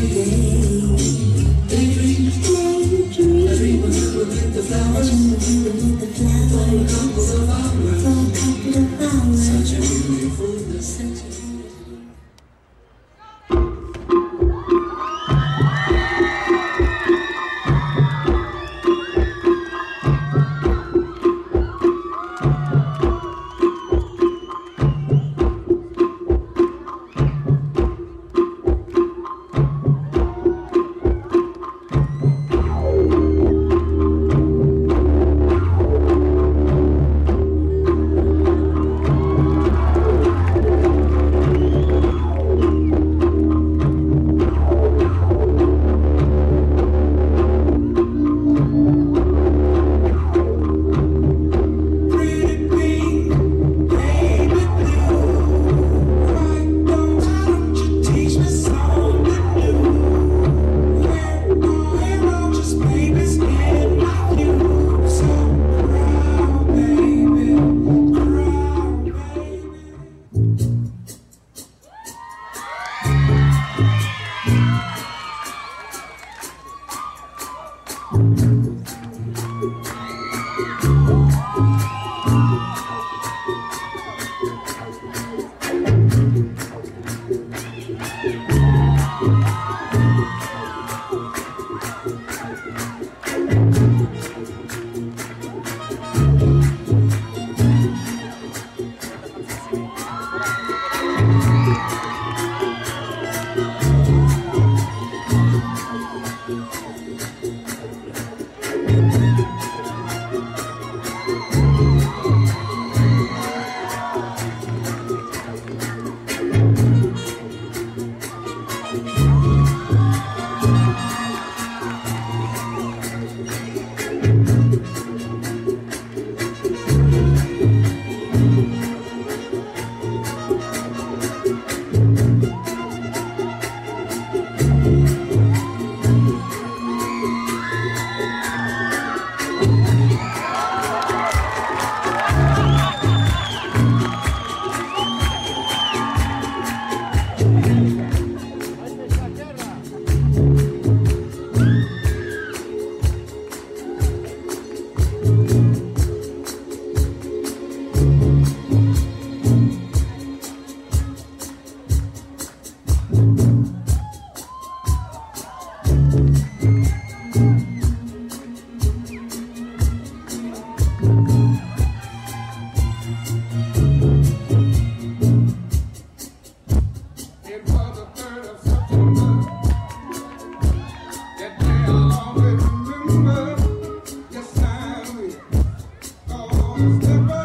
see. now. Step up.